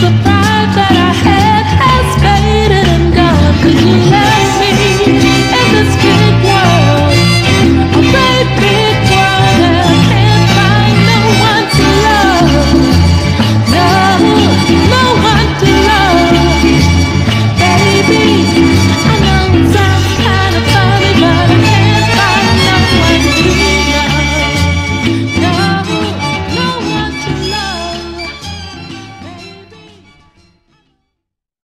tu tá